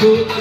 그